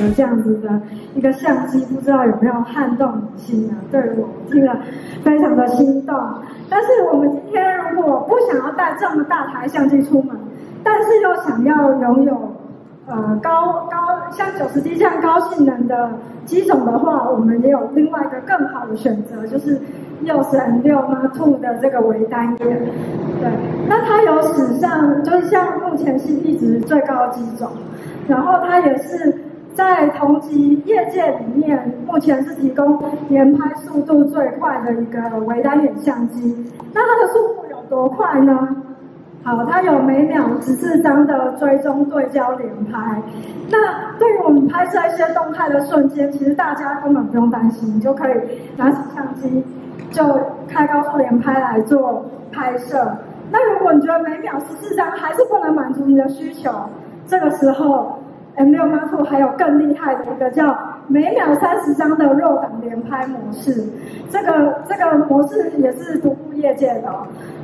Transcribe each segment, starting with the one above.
的这样子的一个相机，不知道有没有撼动你心呢？对我听了非常的心动。但是我们今天如果不想要带这么大台相机出门，但是又想要拥有呃高高像九十 D 这样高性能的机种的话，我们也有另外一个更好的选择，就是六十 M 六 Mark Two 的这个微单眼。对，那它有史上就是像目前 CP 值最高机种，然后它也是在同级业界里面，目前是提供连拍速度最快的一个微单眼相机。那它的速度有多快呢？好，它有每秒十四张的追踪对焦连拍。那对于我们拍摄一些动态的瞬间，其实大家根本不用担心，你就可以拿起相机就开高速连拍来做拍摄。那如果你觉得每秒十四张还是不能满足你的需求，这个时候 M6 Mark II 还有更厉害的一个叫每秒三十张的肉档连拍模式。这个这个模式也是独步业界的。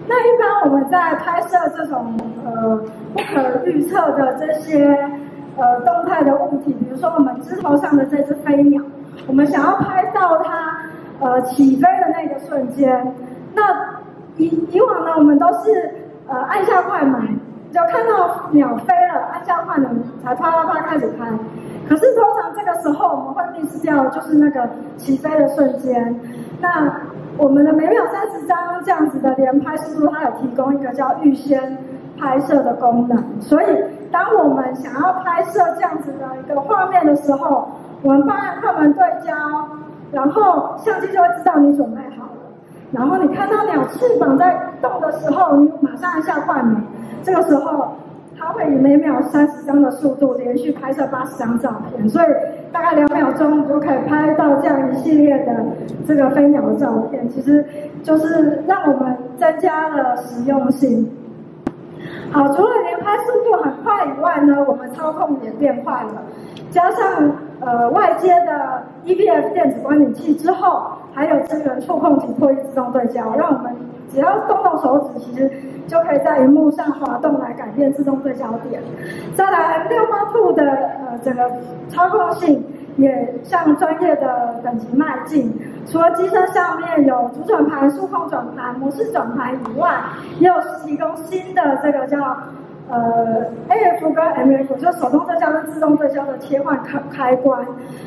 那一般我们在拍摄这种呃不可预测的这些呃动态的物体，比如说我们枝头上的这只飞鸟，我们想要拍到它呃起飞的那个瞬间，那以以往呢，我们都是呃按下快门，就看到鸟飞了，按下快门才啪啪啪开始拍。可是通常这个时候我们会 miss 掉，就是那个起飞的瞬间。那我们的每秒三十张这样子的连拍速度，它有提供一个叫预先拍摄的功能。所以当我们想要拍摄这样子的一个画面的时候，我们放按快门对焦，然后相机就会知道你准备。然后你看到鸟翅膀在动的时候，你马上按下快门，这个时候。它会以每秒三十张的速度连续拍摄八十张照片，所以大概两秒钟就可以拍到这样一系列的这个飞鸟的照片，其实就是让我们增加了实用性。好，除了连拍速度很快以外呢，我们操控也变快了，加上呃外接的 EPF 电子观景器之后，还有这个触控及破译自动对焦，让我们只要动动手指，其实。就可以在荧幕上滑动来改变自动对焦点。再来，M6 Mark II 的呃整个操控性也向专业的等级迈进。除了机身上面有主转盘、数控转盘、模式转盘以外，也有提供新的这个叫呃 AF 跟 MF，就手动对焦跟自动对焦的切换开开关。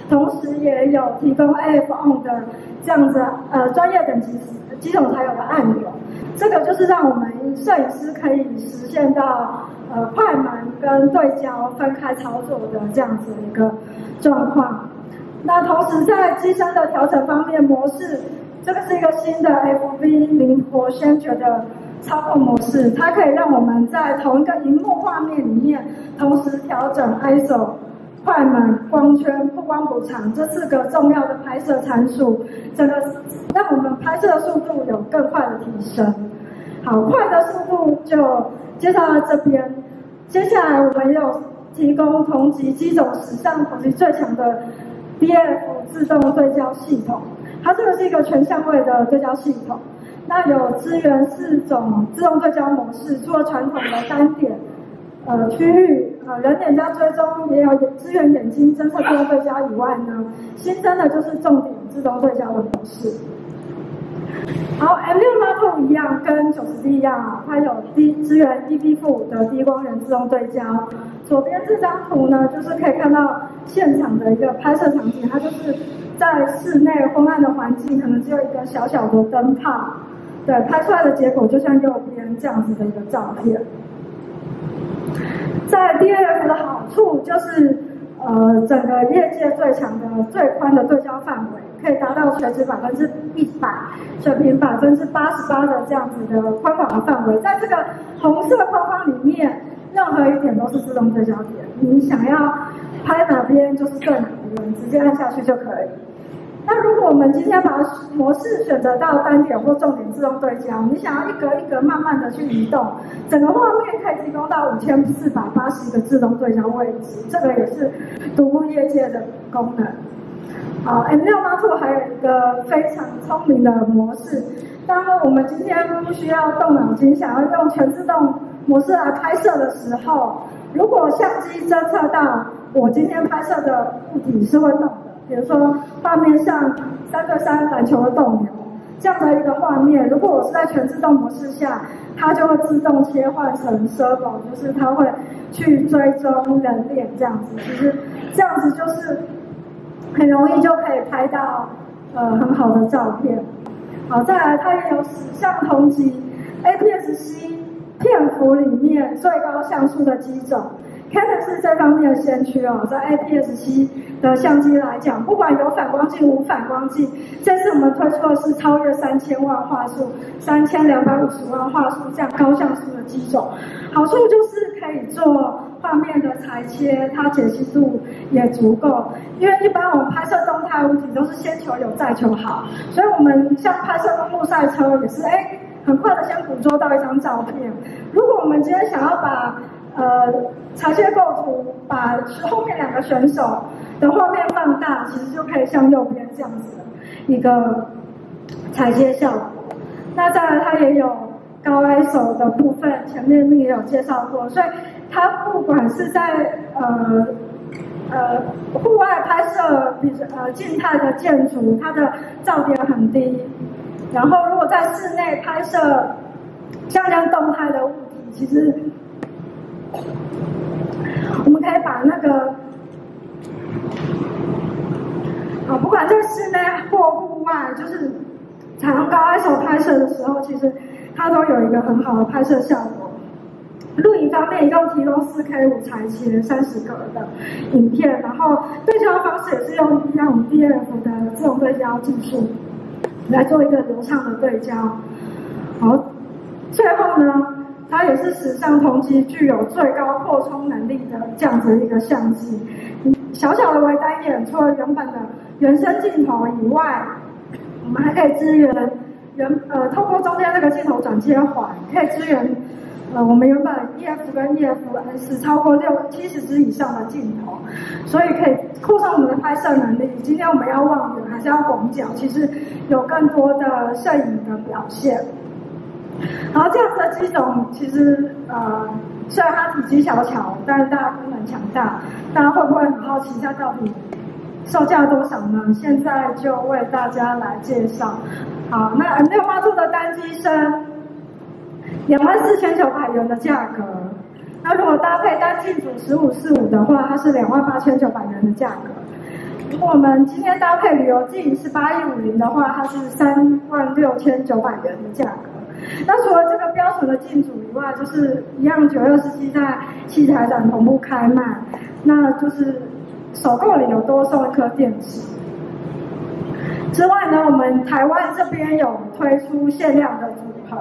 同时也有提供 AF On 的这样子呃专业等级机种才有的按钮。这个就是让我们摄影师可以实现到呃快门跟对焦分开操作的这样子一个状况。那同时在机身的调整方面，模式这个是一个新的 FV 灵活先觉的操控模式，它可以让我们在同一个荧幕画面里面同时调整 ISO、快门、光圈、曝光补偿这四个重要的拍摄参数，这个让我们拍摄速度有更快的提升。好快的速度就介绍到这边，接下来我们有提供同级机种史上同级最强的 DF 自动对焦系统，它这个是一个全相位的对焦系统，那有支援四种自动对焦模式，除了传统的单点呃区域呃人脸加追踪，也有支援眼睛侦测自动对焦以外呢，新增的就是重点自动对焦的模式。好，M6 Mark II 一样，跟九十 D 一样啊，它有低支援 DP 负的低光源自动对焦。左边这张图呢，就是可以看到现场的一个拍摄场景，它就是在室内昏暗的环境，可能只有一个小小的灯泡，对，拍出来的结果就像右边这样子的一个照片。在 DF 的好处就是，呃，整个业界最强的、最宽的对焦范围。可以达到垂直百分之一百，水平百分之八十八的这样子的宽广的范围，在这个红色框框里面，任何一点都是自动对焦点，你想要拍哪边就是对哪边，直接按下去就可以。那如果我们今天把模式选择到单点或重点自动对焦，你想要一格一格慢慢的去移动，整个画面可以提供到五千四百八十个自动对焦位置，这个也是独步业界的功能。好，M6 Mark II 还有一个非常聪明的模式。当我们今天不需要动脑筋，想要用全自动模式来拍摄的时候，如果相机侦测到我今天拍摄的物体是会动，比如说画面上三对三篮球的斗牛。这样的一个画面，如果我是在全自动模式下，它就会自动切换成 servo，就是它会去追踪人脸这样子。其实这样子就是很容易就可以拍到呃很好的照片。好，再来它也有史上同级 APS-C 片幅里面最高像素的机种。Canon 是这方面的先驱哦，在 APS-C 的相机来讲，不管有反光镜无反光镜，这次我们推出的是超越三千万画素、三千两百五十万画素这样高像素的机种。好处就是可以做画面的裁切，它解析度也足够。因为一般我们拍摄动态物体都是先求有再求好，所以我们像拍摄公路赛车也是，哎，很快的先捕捉到一张照片。如果我们今天想要把呃，裁切构图，把后面两个选手的画面放大，其实就可以像右边这样子的一个裁切效果。那再来，它也有高 ISO 的部分，前面也有介绍过，所以它不管是在呃呃户外拍摄，比呃静态的建筑，它的噪点很低。然后如果在室内拍摄像这样动态的物体，其实。我们可以把那个，啊，不管在室内或户外，就是采用高 ISO 拍摄的时候，其实它都有一个很好的拍摄效果。录影方面一共提供四 K 五裁切三十格的影片，然后对焦方式也是用用 DF 的自动对焦技术来做一个流畅的对焦。好，最后呢？它也是史上同期具有最高扩充能力的这样子一个相机。小小的微单眼，除了原本的原生镜头以外，我们还可以支援原呃通过中间这个镜头转接环，可以支援呃我们原本 EF 跟 EF-S 超过六七十支以上的镜头，所以可以扩充我们的拍摄能力。今天我们要望远还是要广角，其实有更多的摄影的表现。然后这样的机种，其实呃，虽然它体积小巧，但是大家功能强大。大家会不会很好奇它到底售价多少呢？现在就为大家来介绍。好，那 M 六八座的单机身，两万四千九百元的价格。那如果搭配单镜组十五四五的话，它是两万八千九百元的价格。如果我们今天搭配旅游镜是八一五零的话，它是三万六千九百元的价格。那除了这个标准的镜组以外，就是一样九六十七在器材展同步开卖，那就是首购里有多送一颗电池。之外呢，我们台湾这边有推出限量的组合，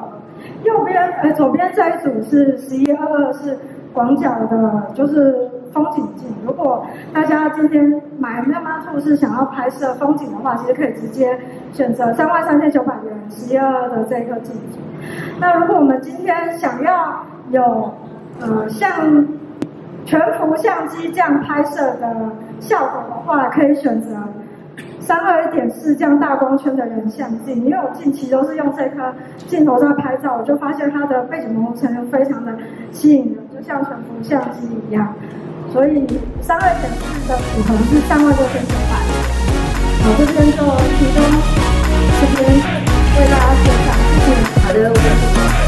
右边呃左边这一组是十一二二是广角的，就是。风景镜，如果大家今天买妈妈兔是想要拍摄风景的话，其实可以直接选择三万三千九百元十一二的这个镜。那如果我们今天想要有呃像全幅相机这样拍摄的效果的话，可以选择三二一点四这样大光圈的人像镜。因为我近期都是用这颗镜头在拍照，我就发现它的背景模糊程度非常的吸引人，就像全幅相机一样。所以三二点四的组合是三万多千九百，我这边就提供这边为大家介绍，谢谢。好的。